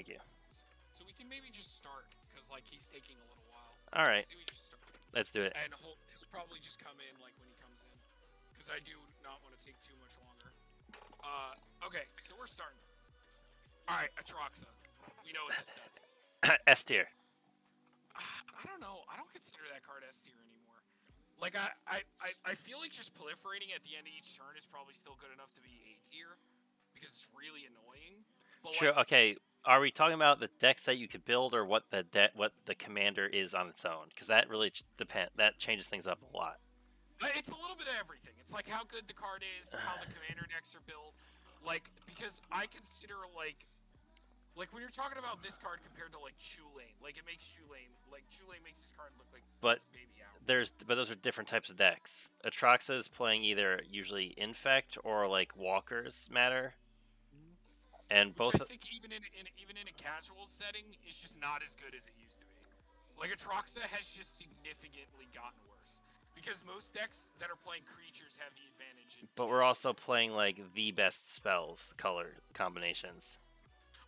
Thank you. So we can maybe just start because like he's taking a little while. All right, Say we just start. let's do it. And he'll, he'll probably just come in like when he comes in, because I do not want to take too much longer. Uh, okay, so we're starting. All right, Atraxa. We know what this does. S tier. Ah, I don't know. I don't consider that card S tier anymore. Like I, I, I, I feel like just proliferating at the end of each turn is probably still good enough to be A tier, because it's really annoying. But Sure. like, Okay. Are we talking about the decks that you could build, or what the de- what the commander is on its own? Because that really ch- depend. That changes things up a lot. Uh, It's a little bit of everything. It's like how good the card is, how the commander decks are built. Like because I consider like like when you're talking about this card compared to like Chulane, like it makes Chulane like Chulane makes this card look like But baby. There's, but those are different types of decks. Atraxa is playing either usually infect or like walkers matter, and Which both. I think even in, in even in a casual setting is just not as good as it used to be. Like Atraxa has just significantly gotten worse. Because most decks that are playing creatures have the advantage. in But we're also playing like the best spells color combinations.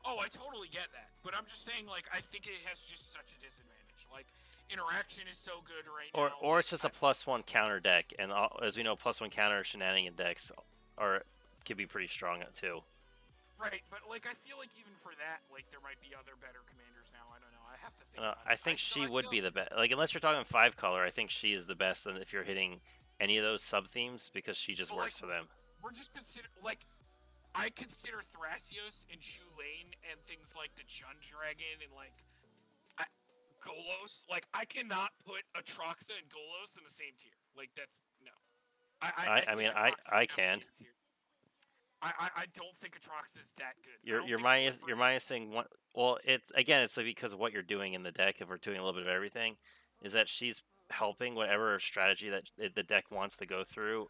Oh, I totally get that. But I'm just saying, like, I think it has just such a disadvantage. Like, interaction is so good right Or, now. or it's just a I- plus one counter deck, and all, as we know, plus one counter shenanigan decks are could be pretty strong too. Right, but, like, I feel like even for that, like, there might be other better commanders now. I don't know. I have to think Uh, I think so she I would be the best. Like unless you're talking five color, I think she is the best. And if you're hitting any of those sub themes, because she just works like, for them. We're just consider like, I consider Thrasios and Shu Lane and things like the Jun Dragon and, like, I, Golos. Like, I cannot put Atraxa and Golos in the same tier. Like, that's, no. I, I, I- I mean, I- I can. tier. I, I, I don't think Atrox is that good. You're you're minus you're minusing one. Well, it's again, it's like because of what you're doing in the deck. If we're doing a little bit of everything, is that she's helping whatever strategy that eh, the deck wants to go through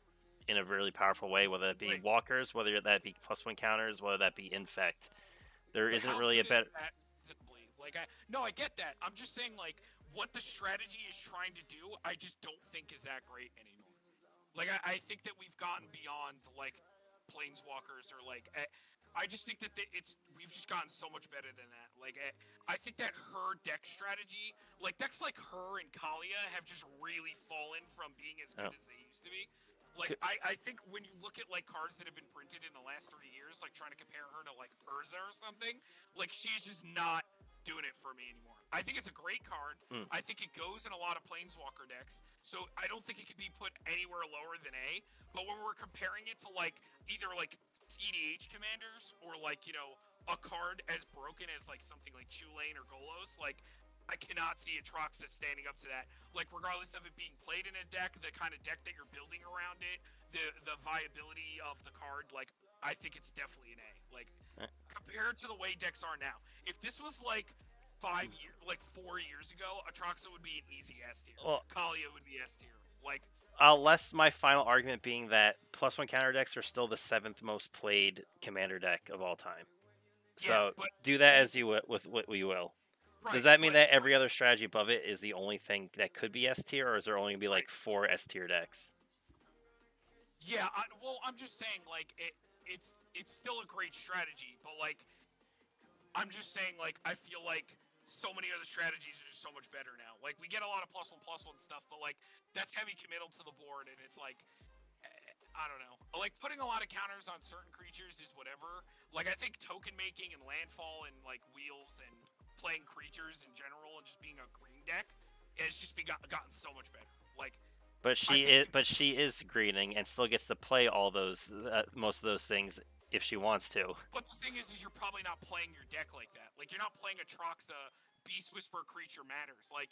in a really powerful way. Whether it be walkers, whether that be plus one counters, whether that be infect. There But isn't really a better. Like, I no, I get that. I'm just saying, like, what the strategy is trying to do, I just don't think is that great anymore. Like, I, I think that we've gotten beyond like planeswalkers or like. I, I just think that the, it's we've just gotten so much better than that. Like I, I think that her deck strategy, like decks like her and Kaalia, have just really fallen from being as good Oh. as they used to be. Like I, I think when you look at like cards that have been printed in the last three years, like trying to compare her to like Urza or something, like she's just not doing it for me anymore. I think it's a great card. Mm. I think it goes in a lot of Planeswalker decks, so I don't think it could be put anywhere lower than A. But when we're comparing it to like either like CDH commanders or like you know a card as broken as like something like Chulane or Golos, like I cannot see Atraxa standing up to that. Like regardless of it being played in a deck, the kind of deck that you're building around it, the the viability of the card, like I think it's definitely an A. Like compared to the way decks are now. If this was like five hmm. years, like four years ago, Atraxa would be an easy S tier. Well- Kaalia would be S tier. Like uh, unless my final argument being that plus one counter decks are still the seventh most played commander deck of all time. Yeah, So do that as you wi- with what you will. right, Does that mean that every other strategy above it is the only thing that could be S tier, or is there only gonna be like four S tier decks? Yeah, I, well, I'm just saying, like, it, it's it's still a great strategy, but like, I'm just saying, like, I feel like so many other strategies are just so much better now. Like, we get a lot of plus one plus one stuff, but like, that's heavy committal to the board, and it's like, eh, I don't know. Like, putting a lot of counters on certain creatures is whatever. Like, I think token making and landfall and like wheels and playing creatures in general and just being a green deck has just got, gotten so much better. Like. But she is, but she is greening and still gets to play all those, uh, most of those things if she wants to. But the thing is, is you're probably not playing your deck like that. Like you're not playing a Troxa Beast Whisperer creature matters. Like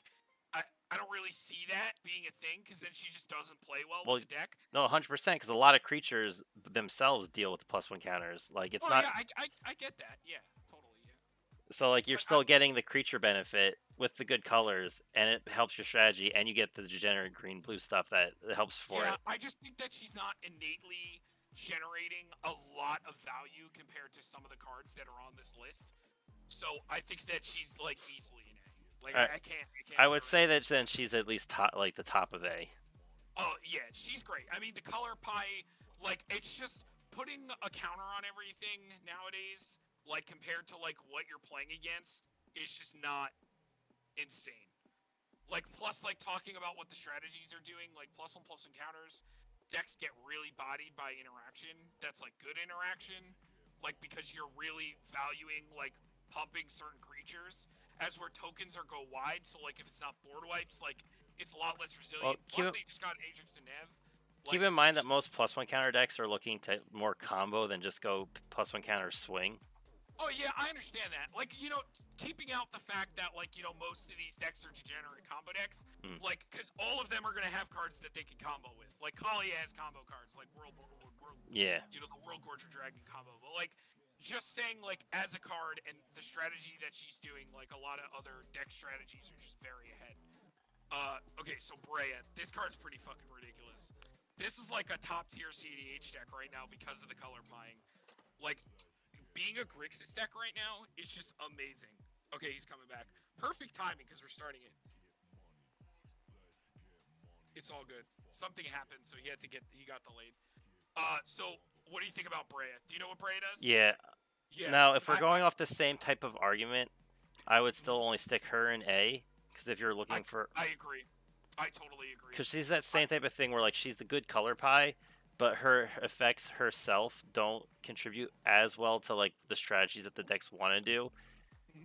I, I don't really see that being a thing because then she just doesn't play well, Well, with the deck. No, hundred percent, because a lot of creatures themselves deal with plus one counters. Like it's well, not yeah, I, I, I get that. Yeah, totally. Yeah. so like you're but still I- getting the creature benefit with the good colors, and it helps your strategy, and you get the degenerate green blue stuff that helps for yeah, it. I just think that she's not innately generating a lot of value compared to some of the cards that are on this list. So I think that she's like easily an A. Like Alright. I, can't. I, can't I would say that then she's at least top, like the top of A. Oh yeah, she's great. I mean, the color pie, like it's just putting a counter on everything nowadays. like compared to like what you're playing against, it's just not insane. Like plus like talking about what the strategies are doing, like plus one plus encounters, decks get really bodied by interaction. That's like good interaction, like because you're really valuing like pumping certain creatures. As where tokens are go wide, so like if it's not board wipes, like it's a lot less resilient. Well, plus it- they just got Ajax and Nev. Keep in mind that most plus one counter decks are looking to more combo than just go plus one counter swing. Oh yeah, I understand that. Like you know, keeping out the fact that like you know most of these decks are degenerate combo decks, Mm. like because all of them are gonna have cards that they can combo with. Like Kali has combo cards, like World, World, World Yeah. you know the Worldgorger Dragon combo. But like just saying like as a card and the strategy that she's doing, like a lot of other deck strategies are just very ahead. Uh, okay, so Breya, this card's pretty fucking ridiculous. This is like a top tier CDH deck right now because of the color pieing. Like being a Grixis deck right now is just amazing. Okay, he's coming back. Perfect timing because we're starting it. It's all good. Something happened, so he had to get he got delayed. Uh, so what do you think about Breya? Do you know what Breya does? Yeah. Yeah. Now, if we're I- going off the same type of argument, I would still only stick her in A because if you're looking for, I agree. I totally agree. because she's that same type of thing where like she's the good color pie, but her effects herself don't contribute as well to like the strategies that the decks want to do.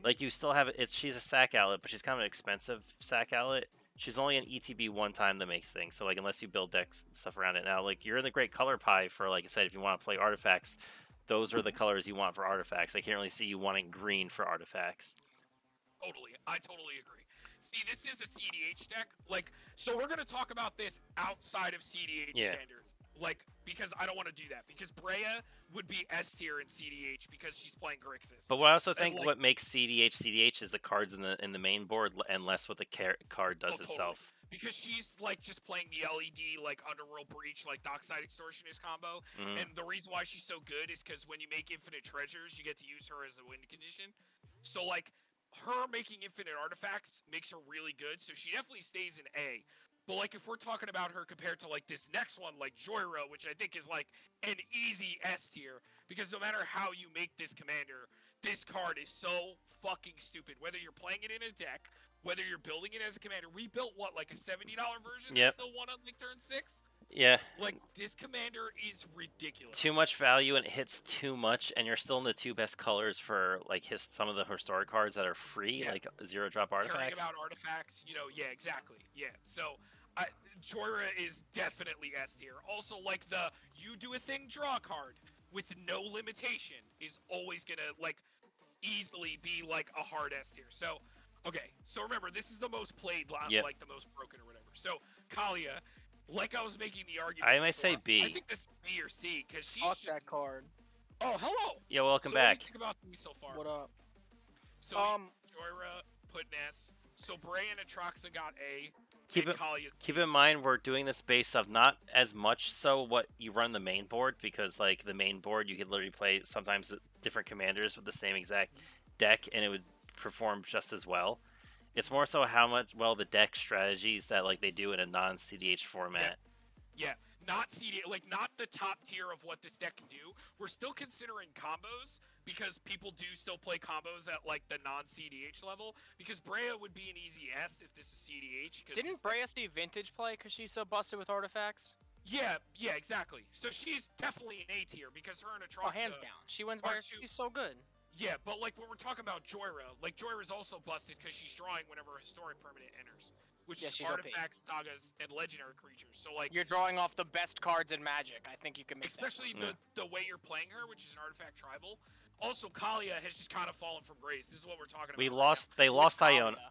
Like you still have it's she's a sack outlet, but she's kind of an expensive sack outlet. She's only an ETB one time that makes things. So like unless you build decks and stuff around it. Now like you're in the great color pie for like I said, if you want to play artifacts, those are the colors you want for artifacts. I can't really see you wanting green for artifacts. Totally. I totally agree. See, this is a CDH deck. Like, so we're gonna talk about this outside of CDH Yeah. standards. Like, because I don't want to do that. Because Breya would be S tier in CDH because she's playing Grixis. But what I also And, think like- what makes CDH CDH is the cards in the in the main board and less what the car- card does Oh, totally. itself. because she's like just playing the LED like Underworld Breach like Dockside Extortionist combo. Mhm. And the reason why she's so good is because when you make infinite treasures, you get to use her as a win condition. So like her making infinite artifacts makes her really good. So she definitely stays in A. But like if we're talking about her compared to like this next one, like Jhoira, which I think is like an easy S tier, because no matter how you make this commander, this card is so fucking stupid. Whether you're playing it in a deck, whether you're building it as a commander, we built what like a seventy dollar version Yep. still one on like turn six. Yeah, Like this commander is ridiculous. too much value and it hits too much, and you're still in the two best colors for like his some of the historic cards that are free, Yeah. like zero drop caring artifacts. about artifacts. You know, yeah, exactly. Yeah. So, I, Jhoira is definitely S tier. Also, like the you do a thing, draw a card with no limitation is always gonna like easily be like a hard S tier. So, okay. So remember, this is the most played, not Yep. like the most broken or whatever. So Kaalia, like I was making the argument. I might say B. I think this is B or C because she's Fuck just. that card. Oh, hello. Yeah, welcome so What back. do you think about these so far? What up? So Um, Jhoira put an S. So Breya and Atraxa got A. Keep it keep in mind we're doing this based off not as much so what you run the main board because like the main board you could literally play sometimes different commanders with the same exact deck and it would perform just as well. It's more so how much well the deck strategies that like they do in a non CDH format. Yeah, not CD, like not the top tier of what this deck can do. We're still considering combos because people do still play combos at like the non CDH level. Because Breya would be an easy S if this is CDH. didn't Breya see Vintage play because she's so busted with artifacts? Yeah, yeah, exactly. So she's definitely an A tier because her and Atraxa. Oh, hands down. She wins by two- She's so good. Yeah, but like when we're talking about Jhoira, like Jhoira's also busted because she's drawing whenever a historic permanent enters, which Yeah, is she's OP. artifacts, sagas, and legendary creatures. So like You're drawing off the best cards in Magic. I think you can make especially Yeah. the the way you're playing her, which is an artifact tribal. Also, Kaalia has just kind of fallen from grace. This is what we're talking about. We right lost they that. lost With Iona. Kaalia,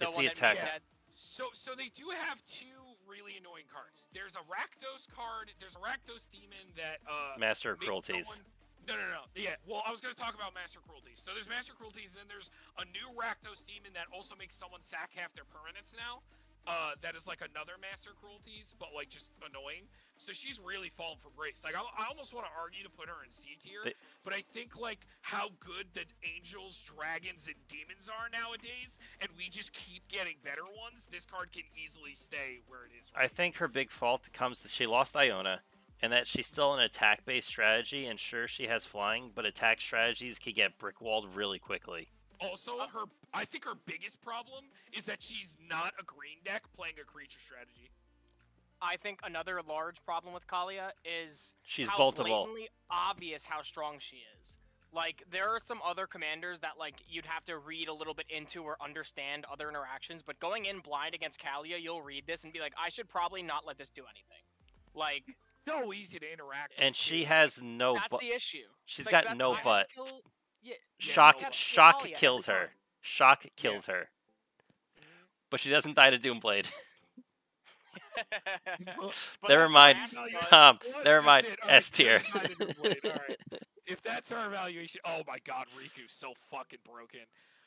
It's one the that attack. Yeah. So so they do have two really annoying cards. There's a Rakdos card. There's a Rakdos demon that uh Master of Cruelties. someone- No, no, no. Yeah. Well, I was going to talk about Master Cruelties. So there's Master Cruelties, and then there's a new Rakdos demon that also makes someone sack half their permanents now. Uh, that is like another Master Cruelties, but like just annoying. So she's really fallen from grace. Like I, I almost want to argue to put her in C tier, They- but I think like how good the angels, dragons, and demons are nowadays, and we just keep getting better ones. This card can easily stay where it is. I think her big fault comes that she lost Iona. And that she's still an attack based strategy. And sure, she has flying, but attack strategies can get brick walled really quickly. Also, her I think her biggest problem is that she's not a green deck playing a creature strategy. I think another large problem with Kaalia is She's how boltable. blatantly obvious how strong she is. Like there are some other commanders that like you'd have to read a little bit into or understand other interactions, but going in blind against Kaalia, you'll read this and be like, I should probably not let this do anything. Like So easy to interact. And with, she too. has no that's butt. the issue. She's Like, got no butt. kill- Yeah, Yeah, Shock, no shock Kaalia kills her. time. Shock kills her. But she doesn't die to Doomblade. But Never mind. what Ash does. Tom, never mind. it. All right, S tier. never mind the Doomblade. All right. If that's our evaluation, oh my god, Riku's so fucking broken.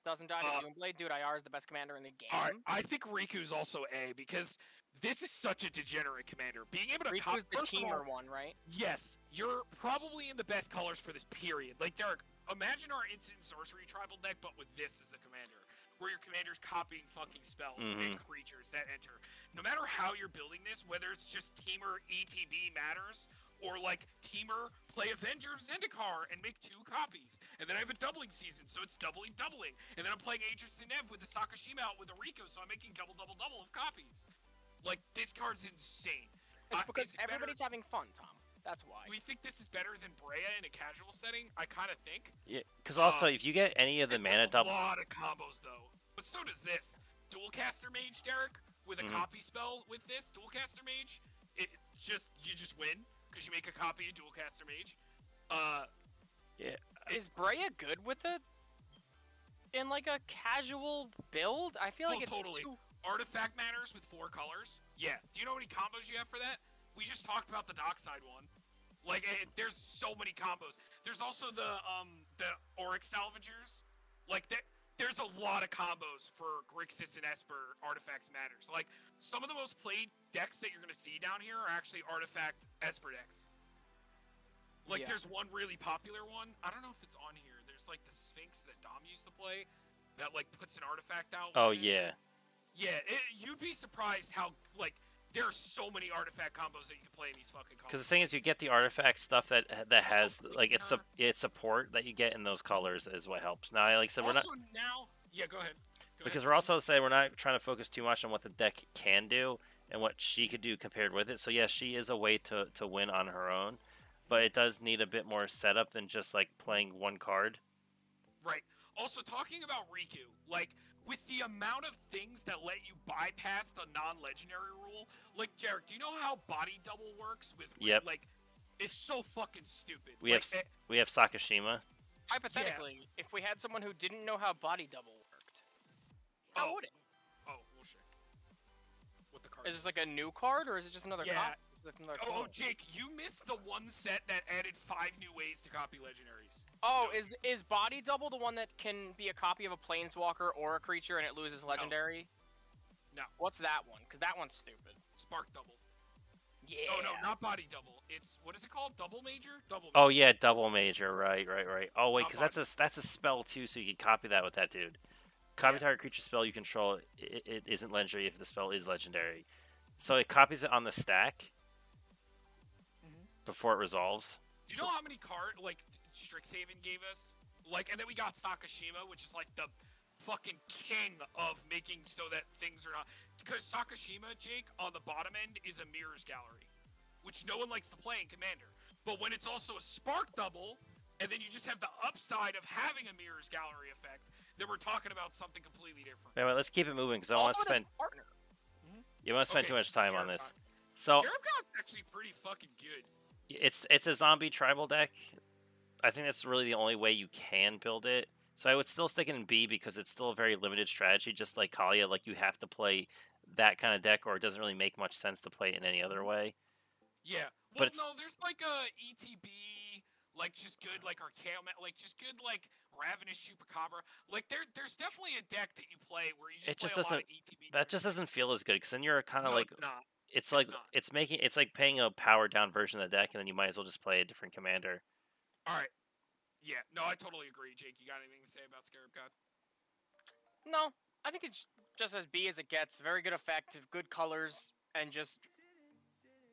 Doesn't die Uh, to Doomblade. Dude, IR is the best commander in the game. All right, I think Riku's also A because this is such a degenerate commander. Being able to cop- Riku's the first all, Temur one, right? Yes, you're probably in the best colors for this period. Like Derek, imagine our instant sorcery tribal deck, but with this as the commander, where your commander's copying fucking spells and mm-hmm. creatures that enter. No matter how you're building this, whether it's just Temur ETB matters, or like Temur play Avenger of Zendikar and make two copies, and then I have a doubling season, so it's doubling doubling, and then I'm playing Agents and Nev with the Sakashima out with a Rico, so I'm making double double double of copies. Like this card's insane. It's Uh, because is it better- everybody's having fun, Tom. That's why. we think this is better than Breya in a casual setting. I kind of think. Yeah, because also Uh, if you get any of the It's mana a double, lot of combos though. But so does this. Dualcaster Mage, Derek, with a Mhm. copy spell with this Dualcaster Mage. It just you just win because you make a copy of Dualcaster Mage. Uh, yeah. Is Breya good with it? In like a casual build? I feel like Oh, it's totally. too artifact matters with four colors. Yeah. Do you know how many combos you have for that? We just talked about the dockside one. Like, eh, there's so many combos. There's also the um the Oryx Salvagers. Like that. There's a lot of combos for Grixis and Esper artifacts matters. Like some of the most played decks that you're gonna see down here are actually artifact Esper decks. Like Yeah. there's one really popular one. I don't know if it's on here. There's like the Sphinx that Dom used to play that like puts an artifact out. oh yeah. it- yeah, yeah, it, you'd be surprised how like there are so many artifact combos that you can play in these fucking combos. because the thing is, you get the artifact stuff that that has Also, like it's su- it's support that you get in those colors is what helps. Now, I like I said, we're also not now, yeah, go ahead. Go because ahead. we're also saying we're not trying to focus too much on what the deck can do and what she could do compared with it. So yes, she is a way to to win on her own, but it does need a bit more setup than just like playing one card. right. Also, talking about Riku, like with the amount of things that let you bypass the non-legendary rule, like Jarek, do you know how body double works with? Yep. Like, it's so fucking stupid. We like, have eh, S- we have Sakashima. hypothetically, if we had someone who didn't know how body double worked, how Oh. would it? oh, well, shit. What the card Is this like a new card or is it just another Yeah. copy? another Oh, oh. Jake, you missed the one set that added five new ways to copy legendaries. Oh, is is body double the one that can be a copy of a planeswalker or a creature and it loses legendary? No. What's that one? Because that one's stupid. Spark double. Yeah. Oh no, not body double. It's what is it called? Double major? Double. Oh yeah, double major. Right, right, right. Oh wait, because that's a that's a spell too, so you can copy that with that dude. Copy Yeah. target creature spell you control. It, it isn't legendary if the spell is legendary, so it copies it on the stack Mhm. before it resolves. Do you know how many card like Strixhaven gave us? Like, and then we got Sakashima, which is like the fucking king of making so that things are not. Because Sakashima, Jake, on the bottom end is a mirrors gallery, which no one likes to play in Commander. But when it's also a spark double, and then you just have the upside of having a mirrors gallery effect, then we're talking about something completely different. Anyway, let's keep it moving because I want to Also, it has spend partner. you want to spend Okay, too much time on this. God. So Scarab God's actually pretty fucking good. it's it's a zombie tribal deck. I think that's really the only way you can build it. So I would still stick it in B because it's still a very limited strategy, just like Kaalia. Like you have to play that kind of deck, or it doesn't really make much sense to play it in any other way. Yeah. But Well, it's- no, there's like a ETB, like just good, like Archaeomancer, like just good, like Ravenous Chupacabra. Like there, there's definitely a deck that you play where you just It play just a lot doesn't- of ETB. That just doesn't feel as good because then you're kind of no, like it's it's like not. it's making it's like paying a power down version of the deck, and then you might as well just play a different commander. All right. Yeah. No, I totally agree, Jake. You got anything to say about Scarab God? No, I think it's just as B as it gets. Very good effect, good colors, and just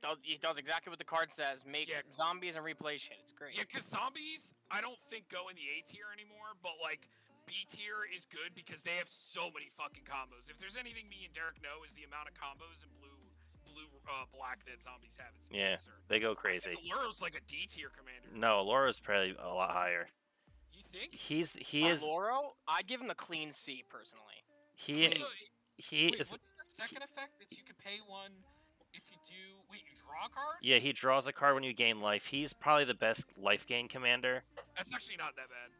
does he does exactly what the card says. Make Yeah. zombies and replay shit. It's great. Yeah, because zombies, I don't think go in the A tier anymore, but like B tier is good because they have so many fucking combos. If there's anything me and Derek know is the amount of combos in blue, blue, uh, black that zombies have. It's Yeah, absurd. They go And crazy. Oloro's like a D tier commander. No, Laura's probably a lot higher. You think? He's he is Loro, I'd give him a clean C personally. he So, he wait, is what's the second effect that you can pay one if you do? Wait, you draw a card? yeah he draws a card when you gain life. He's probably the best life gain commander. That's actually not that bad.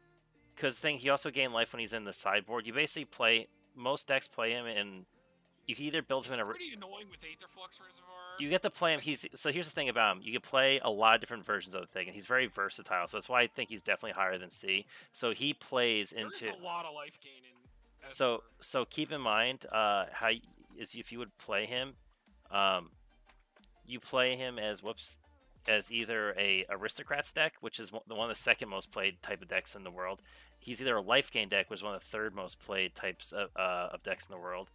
Because thing he also gain life when he's in the sideboard. You basically play most decks play him and you can either build him in a pretty annoying with Aetherflux Reservoir. you get to play him. He's so here's the thing about him. You can play a lot of different versions of the thing, and he's very versatile. So that's why I think he's definitely higher than C. So he plays There into a lot of life gain in. so so keep in mind uh how is if you would play him um you play him as whoops as either a aristocrats deck which is one of the second most played type of decks in the world he's either a life gain deck which is one of the third most played types of, uh, of decks in the world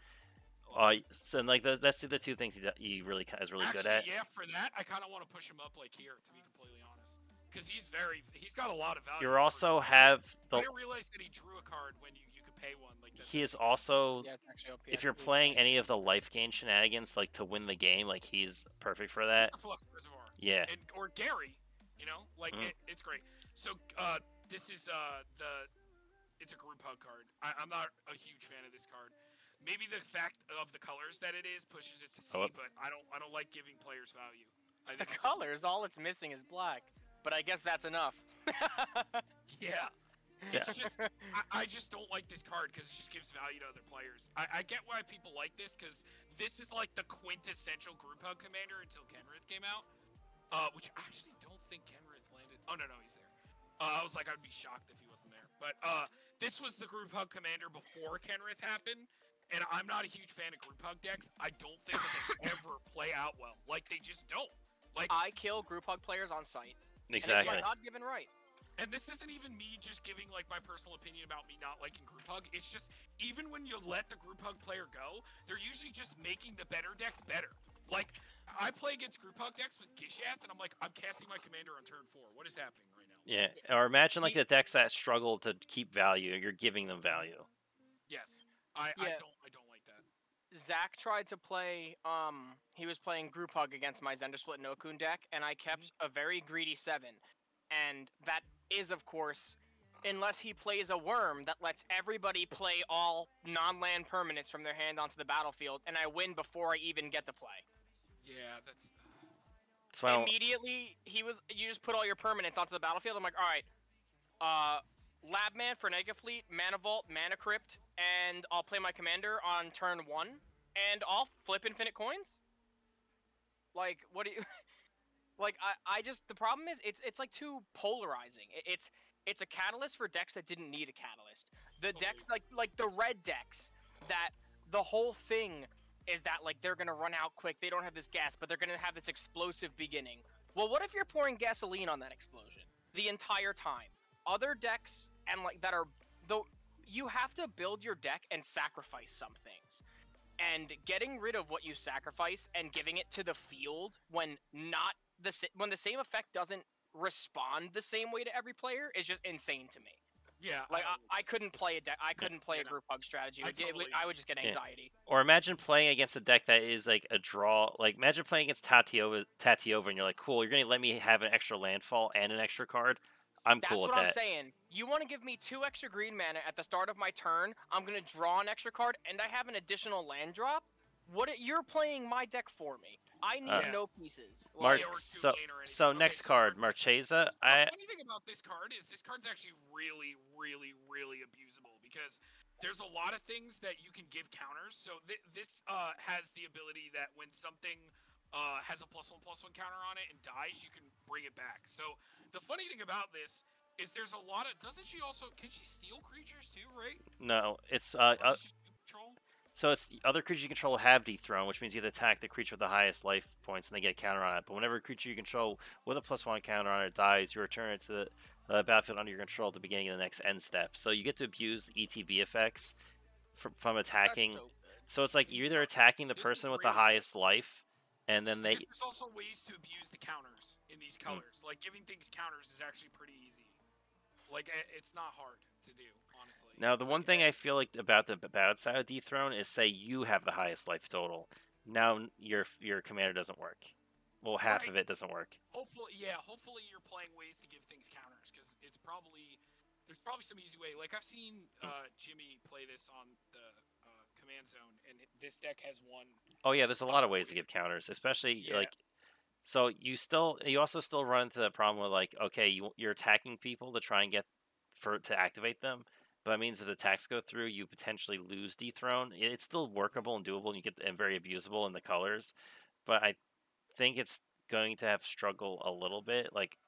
uh so like those, that's the two things he, he really is really Actually, good at yeah, for that, I kind of want to push him up like here, to be completely honest, because he's very, he's got a lot of value. you also have the didn't realize that he drew a card when you, you could pay one. Like he is also Yeah, actually if you're playing any of the life gain shenanigans like to win the game like he's perfect for that Reservoir. yeah and or Gary, you know, like Mhm. it, it's great. So uh, this is uh the, it's a group hug card. I, I'm not a huge fan of this card. Maybe the fact of the colors that it is pushes it to C, Oh. but I don't I don't like giving players value. I the colors, all it's missing is black. But I guess that's enough. Yeah. Yeah. It's just I, I just don't like this card because it just gives value to other players. I, I get why people like this because this is like the quintessential group hug commander until Kenrith came out, uh, which I actually don't think Kenrith landed. Oh no, no, he's there. Uh, I was like, I'd be shocked if he wasn't there. But uh, this was the group hug commander before Kenrith happened, and I'm not a huge fan of group hug decks. I don't think that they ever play out well. Like they just don't. Like I kill group hug players on site. And exactly it's my God-given right. And this isn't even me just giving like my personal opinion about me not liking group hug. It's just even when you let the group hug player go, they're usually just making the better decks better. Like I play against group hug decks with Gishath, and I'm like, I'm casting my commander on turn four. What is happening right now? Yeah, or imagine like the decks that struggle to keep value. You're giving them value. Yes, I, I Yeah. don't I don't like that. Zach tried to play. Um, he was playing group hug against my Zndrsplt Nokun deck, and I kept a very greedy seven, and that is, of course, unless he plays a worm that lets everybody play all non-land permanents from their hand onto the battlefield, and I win before I even get to play. Yeah, that's That's why I Immediately, he was. You just put all your permanents onto the battlefield. I'm like, all right, uh, Labman for Nega Fleet, Mana Vault, Mana Crypt, and I'll play my commander on turn one, and I'll flip infinite coins. Like, what do you? like, I, I just the problem is it's it's like too polarizing. It, it's it's a catalyst for decks that didn't need a catalyst. The decks like like the red decks that the whole thing is that like they're gonna run out quick. They don't have this gas, but they're gonna have this explosive beginning. Well, what if you're pouring gasoline on that explosion the entire time? Other decks and like that are though you have to build your deck and sacrifice some things. And getting rid of what you sacrifice and giving it to the field when not the sa- when the same effect doesn't respond the same way to every player is just insane to me. yeah. Like I, I, I couldn't play a deck. I couldn't play a group hug strategy. I would- it totally- I would just get Yeah. anxiety. Or imagine playing against a deck that is like a draw. Like imagine playing against Tatyova, Tatyova, and you're like, cool. You're gonna let me have an extra landfall and an extra card. I'm That's cool what with I'm that. saying. You want to give me two extra green mana at the start of my turn? I'm gonna draw an extra card, and I have an additional land drop. What? it- You're playing my deck for me. I need Uh, no pieces. Mar- Like, Yeah, so so. Okay, next so card, Mar- Marchesa. The I funny thing about this card is this card's actually really, really, really abusable because there's a lot of things that you can give counters. So th- this uh, has the ability that when something uh, has a plus one plus one counter on it and dies, you can bring it back. So the funny thing about this is there's a lot of doesn't she also can she steal creatures too, right? no, it's uh, uh does she just do control? so it's the other creatures you control have dethrone, which means you have to attack the creature with the highest life points, and they get a counter on it. But whenever a creature you control with a plus one counter on it dies, you return it to the uh, battlefield under your control at the beginning of the next end step. So you get to abuse the ETB effects from, from attacking. so. So it's like you're either attacking the This person with the highest life, and then they there's also ways to abuse the counters in these Hmm. colors. Like giving things counters is actually pretty easy. Like it's not hard to do, honestly. now the one thing I feel like about the bad side of dethrone is say you have the highest life total. Now your your commander doesn't work. Well, half Right. of it doesn't work. hopefully, yeah, hopefully you're playing ways to give things counters because it's probably there's probably some easy way. Like I've seen uh, Jimmy play this on the uh, command zone, and this deck has one. Oh yeah, there's a lot of ways to give counters, especially Yeah. like. So you still you also still run into the problem with like okay you you're attacking people to try and get for to activate them, but it means if the attacks go through, you potentially lose dethrone. It's still workable and doable, and you get and very abusable in the colors, but I think it's going to have struggle a little bit. Like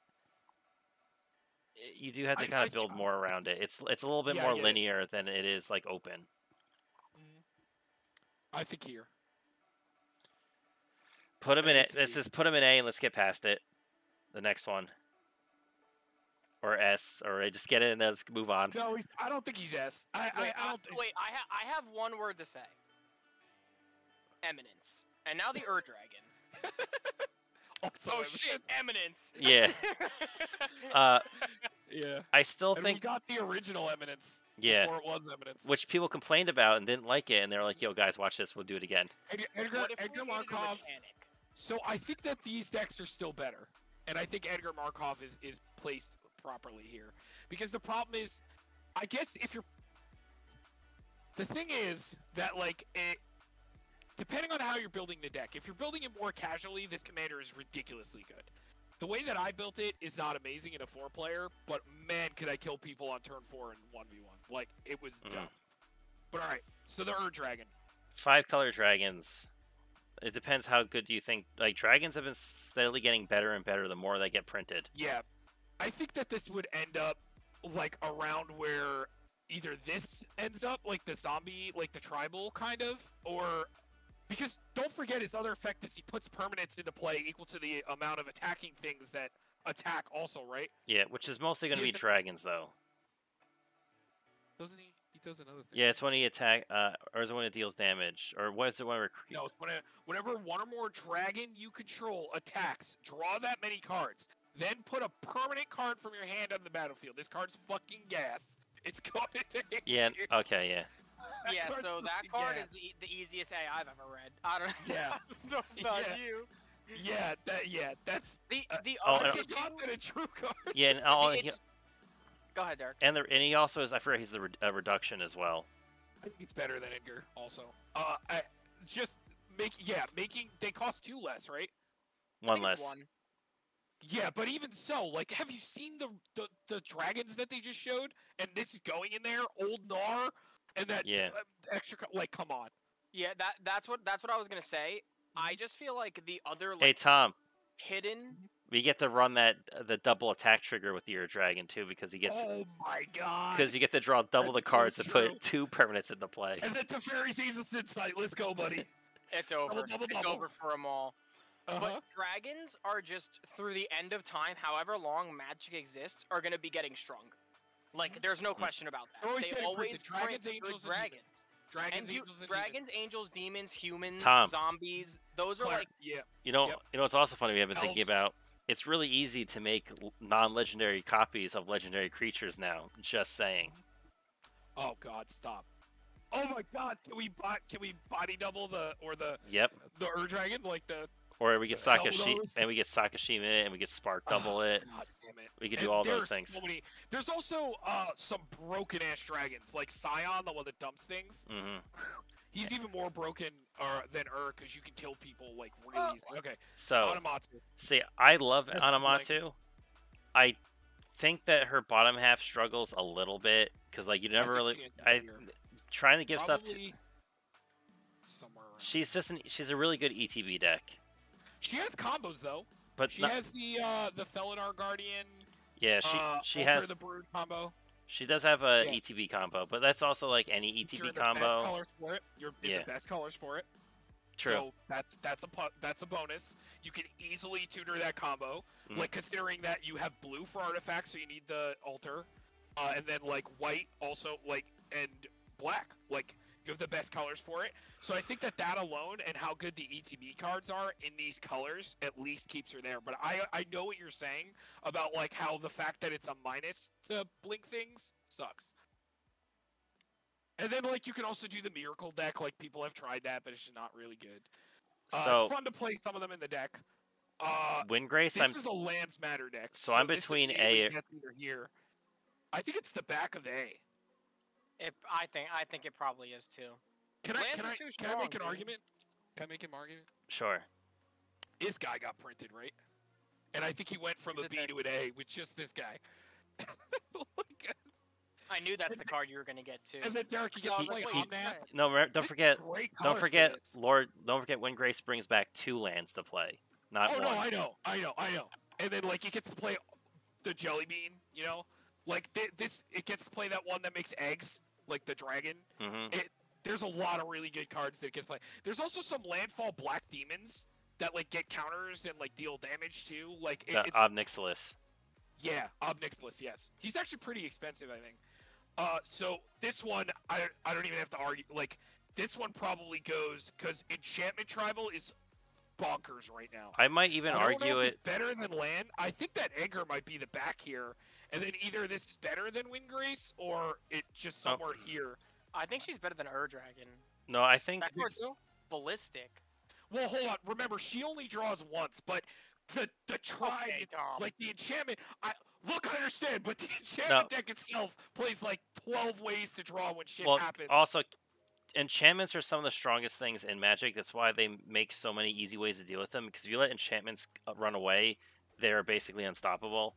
eh, you do have to I- kind I of build thi- more around it. It's it's a little bit Yeah, more get it. linear than it is like open. Mm-hmm. I think here. Put him in I it. can This see. is put him in A and let's get past it. The next one. Or S, or just get it and let's move on. No, he's, I don't think he's S. I, I, Wait, I I, don't. Think, wait, I, ha- I have one word to say. Eminence. And now the Ur Dragon. also oh evidence. shit, Eminence. Yeah. Uh, Yeah. I still And we got the original eminence. yeah, Before it was eminence. which people complained about and didn't like it, and they're like, "Yo, guys, watch this. We'll do it again." Edgar, Edgar, what if Edgar made it a Markov. So I think that these decks are still better, and I think Edgar Markov is is placed properly here because the problem is, I guess if you're, the thing is that like it, depending on how you're building the deck, if you're building it more casually, this commander is ridiculously good. The way that I built it is not amazing in a four player, but man, could I kill people on turn four and one v one? Like it was mm. tough. But all right, so the Ur Dragon. Five color dragons. It depends how good do you think. Like dragons have been steadily getting better and better the more they get printed. Yeah, I think that this would end up like around where either this ends up like the zombie, like the tribal kind of, or because don't forget his other effect is he puts permanents into play equal to the amount of attacking things that attack also, right? Yeah, which is mostly going to be dragons though. Doesn't he? He does another thing. Yeah, it's when he attack, uh, or is it when it deals damage, or what is it when it? Rec- No, it's when a, whenever one or more dragon you control attacks, draw that many cards, then put a permanent card from your hand on the battlefield. This card's fucking gas. It's going to hit Yeah. you. Okay. Yeah. That Yeah, so that card gas. is the, the easiest AI I've ever read. I don't Yeah. know about Yeah. you. Yeah, that yeah, that's The Uh, the Oh, I forgot that a true card. Yeah, and, all, he, it's- Go ahead, Derek. and the and he also is. I forget he's the re- reduction as well. I think it's better than Edgar also. Uh I, just make yeah, making they cost two less, right? One less. One. Yeah, but even so, like have you seen the the, the dragons that they just showed? And this is going in there, old Nar and that Yeah. uh, extra like come on. Yeah, that that's what that's what I was gonna say. I just feel like the other like Hey Tom, hidden. We get to run that uh, the double attack trigger with your dragon too because he gets oh my god. because you get to draw double the That's so cards and true. put two permanents into play. and then Teferi's Ageless Insight. Let's go, buddy. It's over. double, it's double. over for them all. Uh-huh. But dragons are just through the end of time, however long magic exists, are gonna be getting stronger. Like there's no question about that. They're always they always printed. Dragons, print good angels, and dragons. Dragons, and you, angels, and dragons, angels, demons, humans, Tom. zombies. Those are Clar- like yeah. You know, Yep. you know It's also funny we have been thinking about. It's really easy to make non-legendary copies of legendary creatures now. Just saying. Oh God, stop. Oh my God, can we bot? Can we body double the or the Yep. the Ur Dragon like the? Or we get The hell Sakashi, and we get Sakashima it, and we get Spark double Oh, it. God damn it. We could And do all those things. So. There's also uh some broken ass dragons like Scion, the one that dumps things. hmm He's even more broken uh, than Ur because you can kill people like really Well, easily. Okay, So, Aminatou. see, I love That's what I'm like. Aminatou. I think that her bottom half struggles a little bit because, like, you never think really. she ends up I trying to give stuff. To, somewhere around. she's just an. She's a really good ETB deck, She has combos though. but She not- has the uh the Felidar Guardian. yeah, she uh, she Alter has the Brood combo. She does have a Yeah. ETB combo, but that's also like any ETB You're the best combo. colors for it. You're Yeah. the best colors for it. True. So that's that's a that's a bonus. You can easily tutor that combo. Mhm. Like considering that you have blue for artifacts, so you need the altar, uh, and then like white also like and black. Like You have the best colors for it. So I think that that alone and how good the ETB cards are in these colors at least keeps her there. But I I know what you're saying about like how the fact that it's a minus to blink things sucks. And then like you can also do the miracle deck. Like people have tried that, but it's just not really good. Uh, so it's fun to play some of them in the deck. Uh, Windgrace, this I'm is a lands matter deck. So I'm between A- either here. I think it's the back of A. It, I think I think it probably is too. Can I Lands can I too can I make an dude. argument? Can I make an argument? sure. This guy got printed, right? And I think he went from Is a it B that- to an A with just this guy. Oh like, I knew that's the card you were gonna get too. and then Derek he gets I was to like, play on that. No, don't forget. great Don't colors for forget, this. Lord. Don't forget, Windgrace brings back two lands to play, not Oh one. no, I know, I know, I know. And then like he gets to play the jelly bean, you know, like thi- this. It gets to play that one that makes eggs, like the dragon. hmm There's a lot of really good cards that it gets to play. There's also some landfall black demons that like get counters and like deal damage too. Like it, it's Ob Nixilis. Yeah, Ob Nixilis, yes. He's actually pretty expensive, I think. Uh, so this one, I, I don't even have to argue. Like, this one probably goes because Enchantment Tribal is bonkers right now. I might even I argue it. it's better than land. I think that Edgar might be the back here, and then either this is better than Windgrace or it just Oh. somewhere here. I think she's better than Ur Dragon. No, I think That Think card's so? ballistic. Well, hold on. Remember, she only draws once, but the the try Okay, like the enchantment I look I understand, but the enchantment deck itself plays like twelve ways to draw when shit well. happens. Also, enchantments are some of the strongest things in Magic. That's why they make so many easy ways to deal with them. Because if you let enchantments uh, run away, they're basically unstoppable.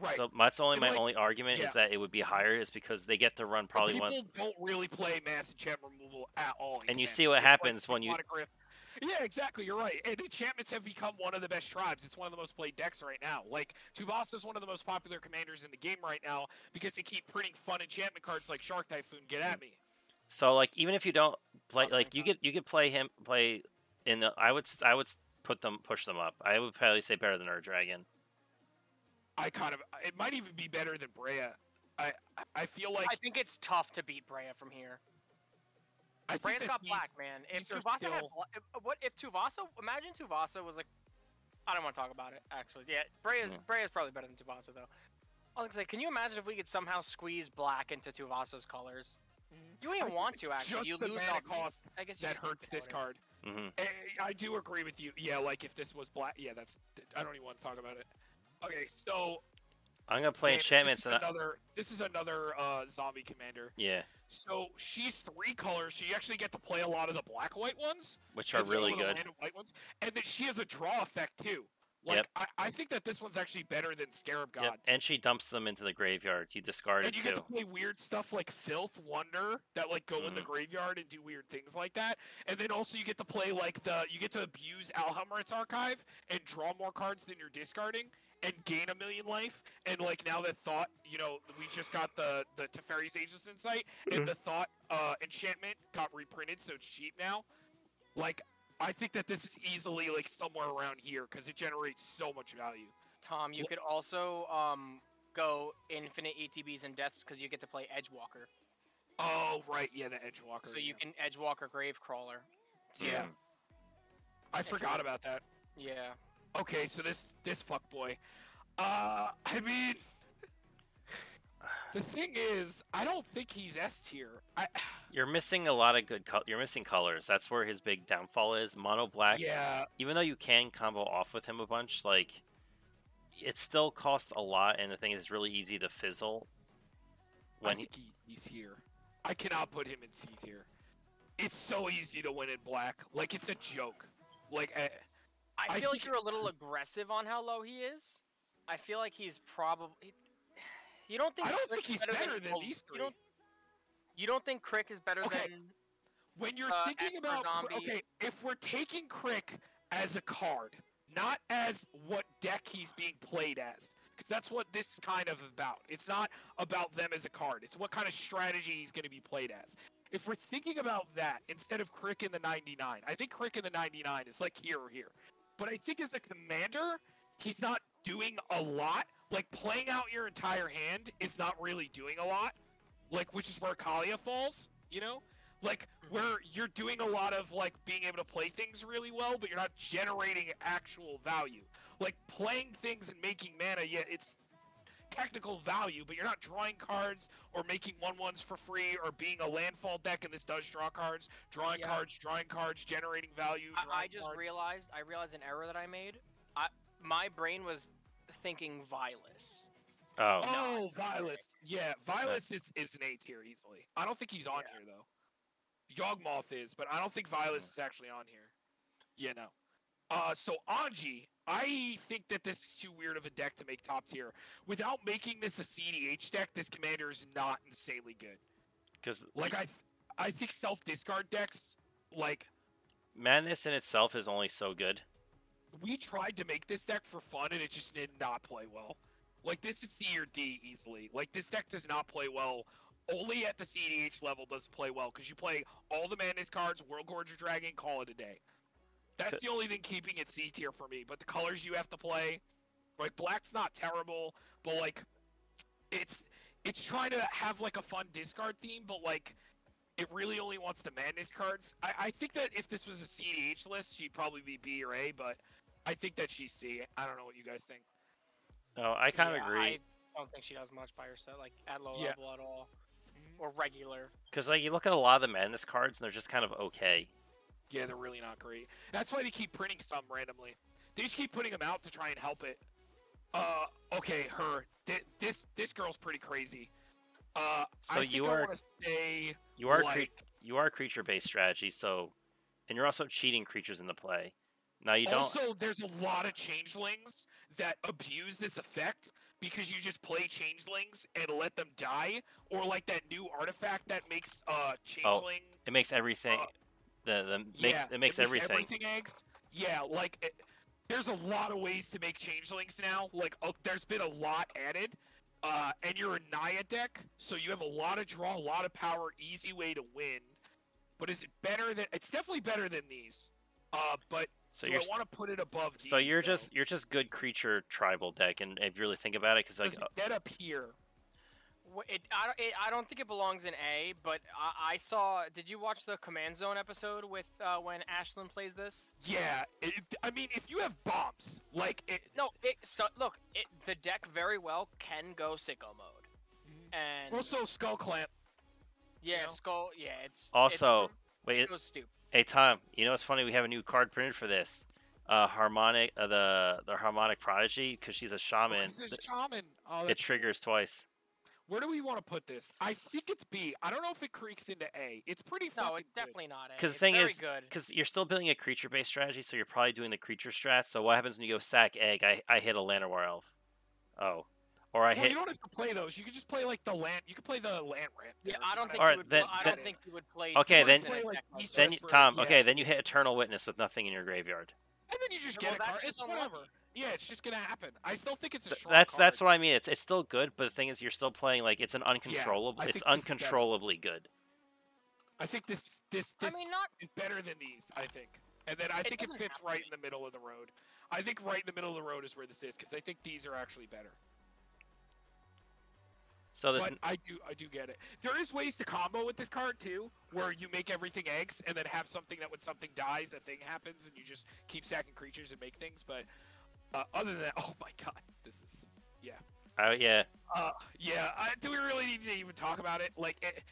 Right. So that's only And, my like, only argument yeah. is that it would be higher, is because they get to run probably people one. don't really play mass enchantment removal at all. And you see what It's like happens when you-. Yeah, exactly. You're right. And enchantments have become one of the best tribes. It's one of the most played decks right now. Like Tuvasa is one of the most popular commanders in the game right now because they keep printing fun enchantment cards like Shark Typhoon. Get at me. So like even if you don't play, like you could you could play him play in the. I would I would put them push them up. I would probably say better than Ur Dragon. I kind of. It might even be better than Breya. I I- I feel like I think it's tough to beat Breya from here. I think Breya's that got these- black, man. If Tuvasa still- bla- if, what if Tuvasa? Imagine Tuvasa was like, I don't want to talk about it. Actually, yeah, Breya is Yeah. Breya is probably better than Tuvasa though. I was gonna say, can you imagine if we could somehow squeeze black into Tuvasa's colors? You don't even want to actually. Just You the lose mana all- cost I guess you that hurts this about it. card. hmm Eh, I do agree with you. Yeah, like if this was black, yeah, that's. I don't even want to talk about it. Okay, so I'm gonna play enchantments This and is I, another. This is another uh, zombie commander. yeah, So she's three colors. She actually get to play a lot of the black white ones. which are really good. white ones, and then she has a draw effect too. Like Yep. I, I think that this one's actually better than Scarab God. Yep. And she dumps them into the graveyard. You discard And it you too. get to play weird stuff like Filth, Wonder, that like go in the Mhm. graveyard and do weird things like that. And then also you get to play like the you get to abuse Alhammarret's archive and draw more cards than you're discarding and gain a million life. And like now that thought, you know, we just got the the Teferi's Ageless Insight and the thought uh enchantment got reprinted, so it's cheap now. Like I think that this is easily like somewhere around here because it generates so much value. Tom, you Wh- could also um go infinite ETBs and deaths because you get to play Edgewalker. Oh right, yeah, the Edgewalker. So you yeah. can Edgewalker Gravecrawler. So Yeah. Mhm. I forgot about that. Yeah. Okay, so this this fuck boy. Uh, I mean, the thing is, I don't think he's S tier. I You're missing a lot of good. Co- you're missing colors. That's where his big downfall is. Mono black. yeah, Even though you can combo off with him a bunch, like it still costs a lot. And the thing is, really easy to fizzle. When he, think he, he's here. I cannot put him in C tier. It's so easy to win in black. Like it's a joke. Like I I feel like you're a little aggressive on how low he is. I feel like he's probably. You don't think I don't K'rrik's think he's better than Ol- these You three. don't. You don't think K'rrik is better Okay. than? when you're uh, thinking about Zombie- okay, if we're taking K'rrik as a card, not as what deck he's being played as, because that's what this is kind of about. It's not about them as a card. It's what kind of strategy he's going to be played as. If we're thinking about that instead of K'rrik in the 99, I think K'rrik in the 99 is like here or here. But I think as a commander, he's not doing a lot. Like playing out your entire hand is not really doing a lot. Like which is where Kaalia falls, you know? Like mm-hmm. where you're doing a lot of like being able to play things really well, but you're not generating actual value. Like playing things and making mana, yeah, it's technical value, but you're not drawing cards or making one ones for free or being a landfall deck and this does draw cards, drawing Yeah. cards, drawing cards, generating value. I, I just cards. realized I realized an error that I made. I my brain was thinking Vilis. Oh, Oh, Vilis. Yeah, Vilis is, is an A tier easily. I don't think he's on Yeah. here though. Yawgmoth is, but I don't think Vilis is actually on here. Yeah, no. Uh, so Anje, I think that this is too weird of a deck to make top tier. Without making this a CDH deck, this commander is not insanely good. because Like I, I think self discard decks, like madness in itself is only so good. we tried to make this deck for fun and it just did not play well. Like this is C or D easily. Like this deck does not play well. Only at the CDH level does it play well because you play all the madness cards, Worldgorger Dragon, call it a day. That's the only thing keeping it C tier for me. But the colors you have to play, like black's not terrible, but like it's it's trying to have like a fun discard theme, but like it really only wants the madness cards. I, I think that if this was a CDH list, she'd probably be B or A, but I think that she's C. I don't know what you guys think. No, I kind of Yeah, agree. I don't think she does much by herself, like at low Yeah. level at all, mm-hmm. or regular. Because like you look at a lot of the madness cards and they're just kind of okay. Yeah, they're really not great. That's why they keep printing some randomly. They just keep putting them out to try and help it. Uh, okay, her. Thi- This this girl's pretty crazy. Uh, So I you are to You are cre- like you are creature based strategy, so and you're also cheating creatures into play. Now you don't. Also, there's a lot of changelings that abuse this effect because you just play changelings and let them die, or like that new artifact that makes uh changeling. Oh, It makes everything. Uh, the, the makes yeah, it makes everything. everything eggs. Yeah, like it, there's a lot of ways to make changelings now. Like oh, there's been a lot added. Uh, and you're a Naya deck, so you have a lot of draw, a lot of power, easy way to win. But is it better than? It's definitely better than these. Uh, but So do you're I s- want to put it above these? so you're though? just you're just good creature tribal deck, and if you really think about it, because like uh, get up here? Wh- It, I, don't, it, I don't think it belongs in A, but I, I saw. Did you watch the Command Zone episode with uh, when Ashlyn plays this? Yeah, it, I mean, if you have bombs, like it, No, it. So look, it, the deck very well can go sicko mode, and also Skullclamp. yeah, know? skull. Yeah, it's Also, It's, wait, it goes stupid. hey Tom, you know what's funny? We have a new card printed for this. Uh, harmonic, uh, the the harmonic prodigy, because she's a shaman. This th- shaman. Oh, it triggers twice. Where do we want to put this? I think it's B. I don't know if it creaks into A. It's pretty No, it's definitely not A. Because the thing is, good. because you're still building a creature based strategy, so you're probably doing the creature strat. So what happens when you go sack egg? I I hit a Llanowar elf. Oh, or I Well, hit. you don't have to play those. You can just play like the land. You can play the land ramp. Yeah. I don't think Alright, you would. then- I don't think you would play. Okay, then- Play, like, deck like East Then you, Tom, yeah. okay, then you hit Eternal Witness with nothing in your graveyard. And then you just Well, get a that's card. just It's whatever. Unlucky. Yeah, it's just gonna happen. I still think it's a Th- strong that's that's what I mean. It's it's still good, but the thing is, you're still playing like it's an uncontrollable. I it's think this is better. uncontrollably good. I think this this I this mean, not. is better than these. I think, and then I It think it fits right in the middle of the road. I think right in the middle of the road is where this is because I think these are actually better. So this But I do I do get it. There is ways to combo with this card too, where you make everything eggs and then have something that when something dies, a thing happens, and you just keep sacking creatures and make things. But uh, other than that, oh my god, this is uh, yeah, uh, yeah. I, do we really need to even talk about it? Like, it,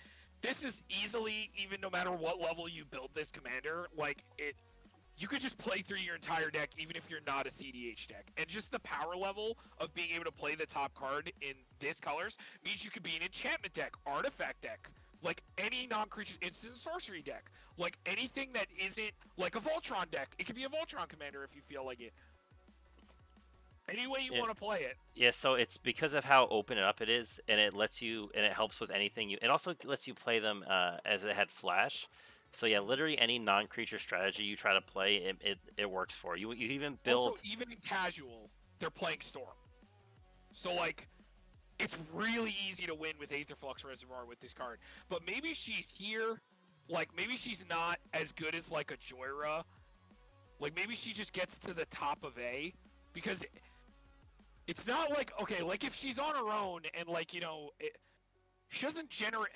this is easily, even no matter what level you build this commander, like it. You could just play through your entire deck, even if you're not a CDH deck. And just the power level of being able to play the top card in this colors means you could be an enchantment deck, artifact deck, like any non-creature instant sorcery deck, like anything that isn't like a Voltron deck. It could be a Voltron commander if you feel like it. Any way you Yeah. want to play it. yeah. So it's because of how open and up it is, and it lets you, and it helps with anything you. It also lets you play them uh, as it had flash. So yeah, literally any non-creature strategy you try to play, it it, it works for you. You even build. Also, even in casual, they're playing Storm. So like, it's really easy to win with Aetherflux Reservoir with this card. But maybe she's here, like maybe she's not as good as like a Jhoira. Like maybe she just gets to the top of A, because it's not like okay, like if she's on her own and like you know, it, she doesn't generate.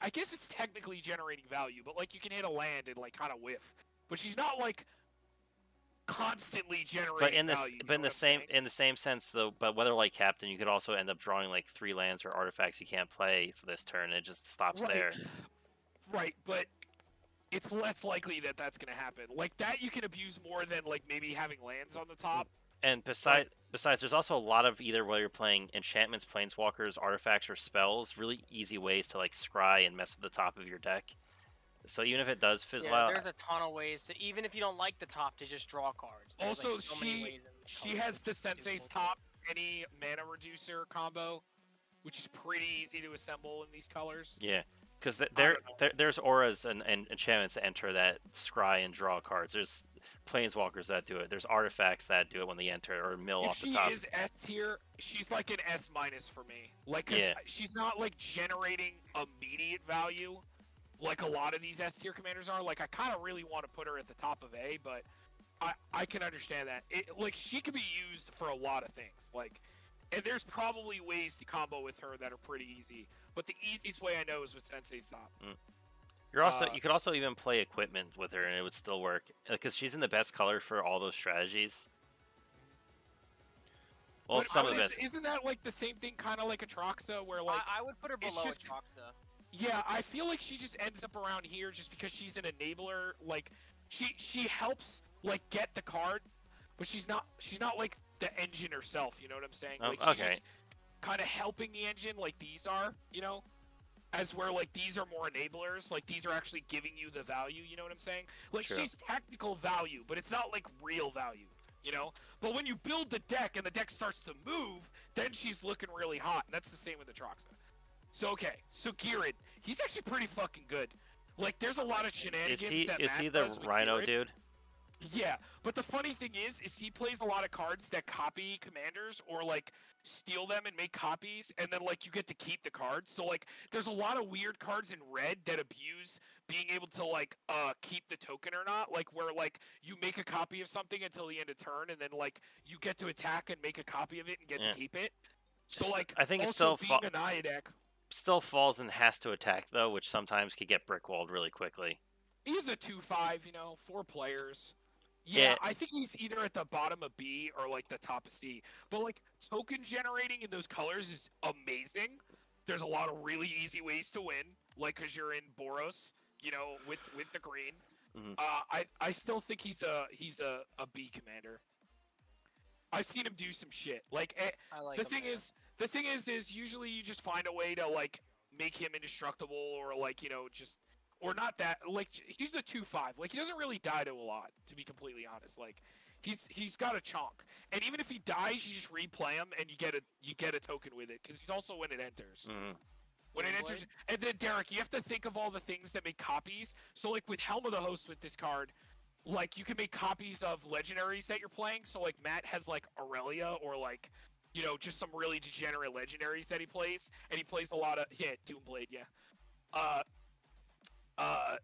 I guess it's technically generating value, but like you can hit a land and like kind of whiff. But she's not like constantly generating But in this, value. but in the same saying? in the same sense though, but whether like Captain, you could also end up drawing like three lands or artifacts you can't play for this turn. It just stops Right. there. Right, but it's less likely that that's gonna happen. Like that, you can abuse more than like maybe having lands on the top. And besides, besides, there's also a lot of either whether you're playing enchantments, planeswalkers, artifacts, or spells. Really easy ways to like scry and mess with the top of your deck. So even if it does fizzle Yeah, out, there's a ton of ways to even if you don't like the top to just draw cards. There's, like, Also, so many she- ways in She has the Sensei's top any mana reducer combo, which is pretty easy to assemble in these colors. yeah, because there, there there's auras and, and enchantments that enter that scry and draw cards. There's planeswalkers that do it. There's artifacts that do it when they enter or mill if off the top. she is S tier, she's like an S minus for me. Like, Yeah. she's not like generating immediate value like a lot of these S tier commanders are. Like, I kind of really want to put her at the top of A, but I I can understand that. It like she could be used for a lot of things. Like, and there's probably ways to combo with her that are pretty easy. But the easiest way I know is with Sensei's top. You're also uh, you could also even play equipment with her and it would still work because she's in the best color for all those strategies. Well, But some I of mean, it. Isn't that like the same thing, kind of like Atraxa, where like I, I would put her below just- Atraxa. Yeah, I feel like she just ends up around here just because she's an enabler. Like, she she helps like get the card, but she's not she's not like the engine herself. You know what I'm saying? Um, like, she's okay. kind of helping the engine, like these are. You know, as where like these are more enablers. Like these are actually giving you the value. You know what I'm saying? Like True. she's technical value, but it's not like real value. You know, but when you build the deck and the deck starts to move, then she's looking really hot. And that's the same with Atraxa. So okay, so Ghired, he's actually pretty fucking good. Like, there's a lot of shenanigans Is he is he the Rhino Ghired. dude? Yeah, but the funny thing is, is he plays a lot of cards that copy commanders or like steal them and make copies, and then like you get to keep the cards. So like, there's a lot of weird cards in red that abuse being able to like uh keep the token or not. Like where like you make a copy of something until the end of turn, and then like you get to attack and make a copy of it and get Yeah. to keep it. So like, I think it's still being fa- an Iodec, Still falls and has to attack though, which sometimes could get brickwalled really quickly. He's a two five, you know, four players. Yeah. Yeah, I think he's either at the bottom of B or like the top of C. But like token generating in those colors is amazing. There's a lot of really easy ways to win, like because you're in Boros, you know, with with the green. Mhm. Uh, I I still think he's a he's a, a B commander. I've seen him do some shit. Like eh, I like the him thing is, the thing is, is usually you just find a way to like make him indestructible, or like you know just, or not that. Like he's a two five. Like he doesn't really die to a lot, to be completely honest. Like he's he's got a chunk, and even if he dies, you just replay him and you get a you get a token with it because he's also when it enters. hmm When it enters, and then Derek, you have to think of all the things that make copies. So like with Helm of the Host with this card, like you can make copies of legendaries that you're playing. So like Matt has like Aurelia or like you know just some really degenerate legendaries that he plays, and he plays a lot of yeah Doomblade yeah. Uh, uh,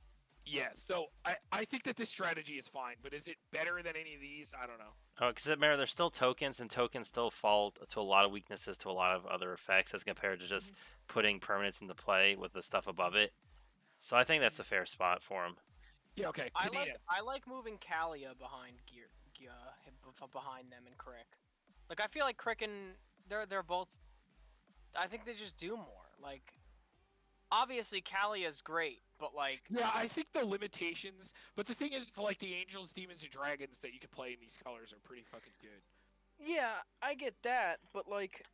yeah. So I I think that this strategy is fine, but is it better than any of these? I don't know. Oh, because remember, there's still tokens, and tokens still fall to a lot of weaknesses to a lot of other effects as compared to just putting permanents into play with the stuff above it. So I think that's a fair spot for him. Yeah. Okay. I Kadena. like I like moving Kaalia behind Gear, Ge- uh, behind them and K'rrik. Like I feel like K'rrik and they're they're both. I think they just do more. Like, obviously Kaalia's great, but like Yeah, I think the limitations, but the thing is, it's like the angels, demons, and dragons that you can play in these colors are pretty fucking good. Yeah, I get that, but like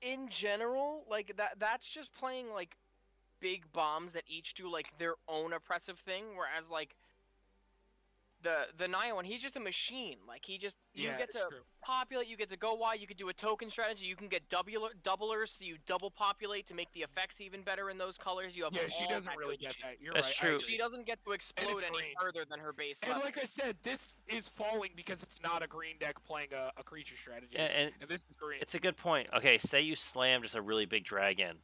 in general, like that that's just playing like big bombs that each do like their own oppressive thing, whereas like the the Naya one, he's just a machine. Like he just you yeah, get to true. populate, you get to go wide, you could do a token strategy, you can get doubler doublers, so you double populate to make the effects even better in those colors. You have Yeah, she doesn't really get shit. that. You're That's right. True. She doesn't get to explode any green. further than her base And level. like I said, this is falling because it's not a green deck playing a, a creature strategy, And, and and this is green. it's a good point. Okay, say you slam just a really big dragon.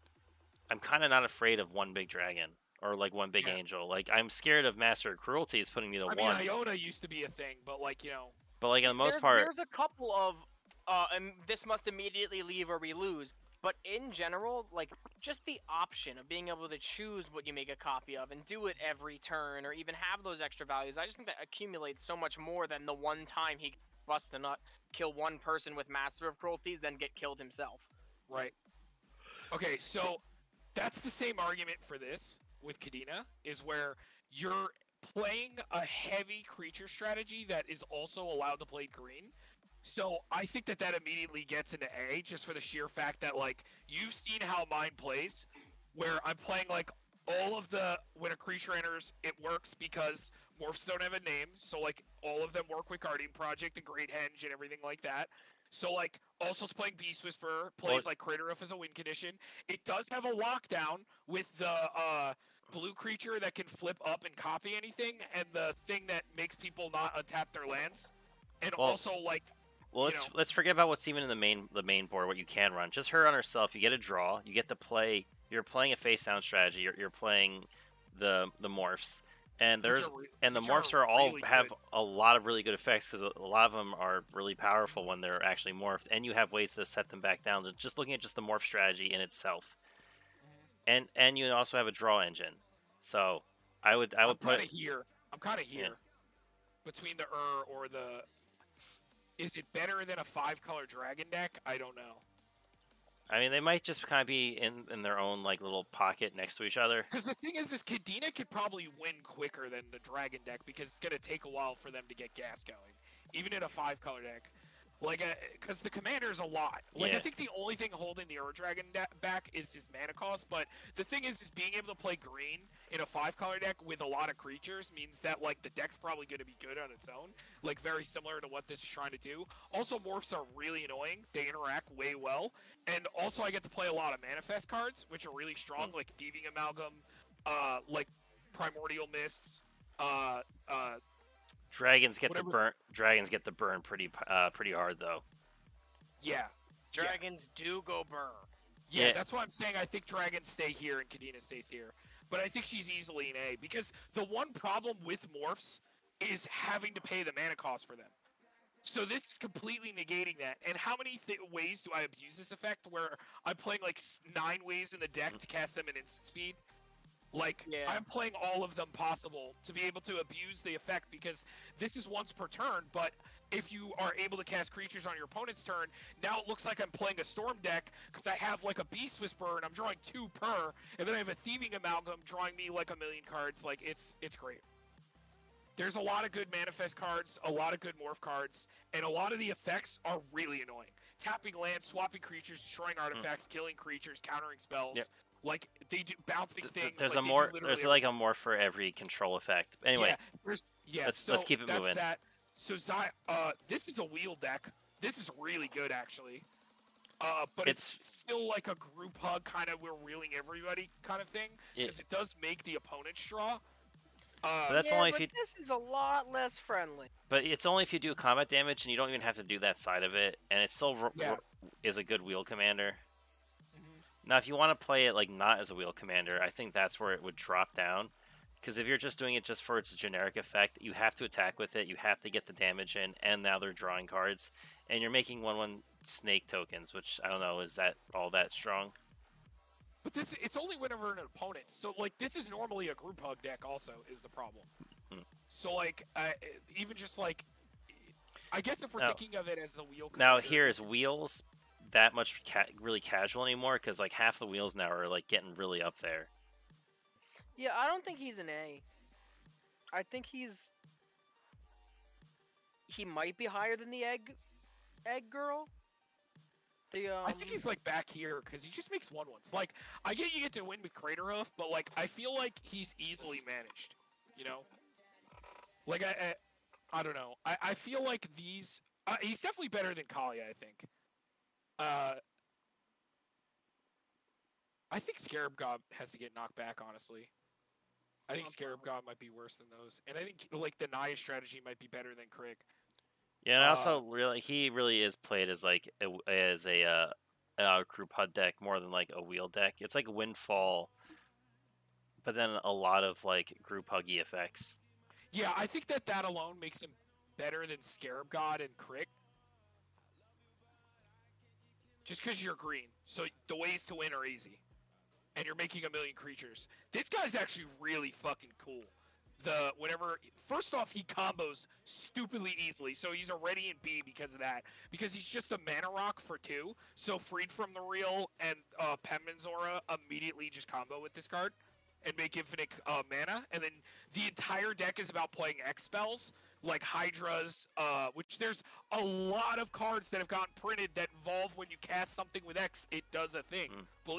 I'm kind of not afraid of one big dragon or like one big Yeah. angel. Like I'm scared of Master of Cruelty is putting me to I mean, one. Iona used to be a thing, but like you know, But like in the most there's, part, there's a couple of uh, and this must immediately leave or we lose. But in general, like just the option of being able to choose what you make a copy of and do it every turn, or even have those extra values, I just think that accumulates so much more than the one time he busts a nut, kill one person with Master of Cruelties, then get killed himself. Right. Okay, so that's the same argument for this with Kadena, is where you're playing a heavy creature strategy that is also allowed to play green. So I think that that immediately gets into A, just for the sheer fact that like you've seen how mine plays, where I'm playing like all of the when a creature enters, it works because morphs don't have a name, so like all of them work with Guardian Project and Great Henge and everything like that. So like also it's playing Beast Whisperer, plays Well- like Craterhoof as a win condition. It does have a lockdown with the uh blue creature that can flip up and copy anything, and the thing that makes people not untap their lands. And Well- also like Well, let's know. let's forget about what's even in the main the main board. What you can run, just her on herself. You get a draw. You get to play. You're playing a face down strategy. You're, you're playing the the morphs, and there's re- and the morphs are all really have good. a lot of really good effects because a lot of them are really powerful when they're actually morphed, and you have ways to set them back down. Just looking at just the morph strategy in itself, and and you also have a draw engine. So I would I I'm would kind put of here. I'm kind of Yeah. here between the Ur or the. Is it better than a five color dragon deck? I don't know. I mean they might just kind of be in in their own like little pocket next to each other. Because the thing is, is Kadena could probably win quicker than the dragon deck because it's gonna take a while for them to get gas going, even in a five color deck. Like, because the commander's a lot. Like, I think the only thing holding the Ur Dragon back is his mana cost. But the thing is, is being able to play green in a five color deck with a lot of creatures means that like the deck's probably going to be good on its own. Like, very similar to what this is trying to do. Also, morphs are really annoying. They interact way well, and also I get to play a lot of manifest cards, which are really strong, like thieving amalgam, uh, like primordial mists, uh, uh, Dragons get the burn. Dragons get the burn pretty uh, pretty hard though. yeah. Yeah. Dragons do go burn. Yeah, Yeah. that's why I'm saying I think Dragons stay here and Kadena stays here. But I think she's easily an A because the one problem with morphs is having to pay the mana cost for them. So this is completely negating that. And how many th- ways do I abuse this effect where I'm playing like nine ways in the deck to cast them at instant speed? Like Yeah. I'm playing all of them possible to be able to abuse the effect because this is once per turn, but if you are able to cast creatures on your opponent's turn, now it looks like I'm playing a storm deck because I have like a beast whisperer and I'm drawing two per, and then I have a thieving amalgam drawing me like a million cards. Like it's it's great. There's a lot of good manifest cards, a lot of good morph cards, and a lot of the effects are really annoying. Tapping land, swapping creatures, destroying hmm. artifacts, killing creatures, countering spells. Yep. Like they do bouncing Th- th- things. there's like, a more. There's like a more for every control effect. Anyway, Yeah, yeah let's- so let's keep it that's moving. That. So Zy, uh, this is a wheel deck. This is really good actually. Uh, but it's, It's- still like a group hug kind of we're wheeling everybody kind of thing It- because it does make the opponent's draw. Uh, But that's yeah, only if but you- this is a lot less friendly. but it's only if you do combat damage, and you don't even have to do that side of it, and it still r- Yeah. r- is a good wheel commander. Now, if you want to play it like not as a wheel commander, I think that's where it would drop down. Because if you're just doing it just for its generic effect, you have to attack with it, you have to get the damage in, and now they're drawing cards, and you're making one one snake tokens, which I don't know, is that all that strong? But this it's only whenever an opponent. So like this is normally a group hug deck. Also is the problem. Hmm. So like uh, even just like I guess if we're Now- thinking of it as the wheel. Now here is wheels that much ca- really casual anymore because like half the wheels now are like getting really up there. Yeah, I don't think he's an A. I think he's he might be higher than the egg egg girl. The um, I think he's like back here because he just makes one ones. Like I get you get to win with Craterhoof, but like I feel like he's easily managed. You know, like I I, I don't know. I, I feel like these. Uh, he's definitely better than Kaalia. I think. Uh, I think Scarab God has to get knocked back. Honestly, I think Scarab God might be worse than those, and I think like the Naya strategy might be better than K'rrik. Yeah, and Uh, also really he really is played as like a, as a uh, a group HUD deck more than like a wheel deck. It's like Windfall, but then a lot of like group huggy effects. Yeah, I think that that alone makes him better than Scarab God and K'rrik. Just because you're green. So the ways to win are easy, and you're making a million creatures. This guy's actually really fucking cool. The whatever first off he combos stupidly easily, so he's already in B because of that. Because he's just a mana rock for two, so freed from the real and uh, Pemmin's Aura immediately just combo with this card and make infinite uh, mana, and then the entire deck is about playing X spells like Hydras, uh, which there's a lot of cards that have gotten printed that involve when you cast something with X, it does a thing. Mm. Believe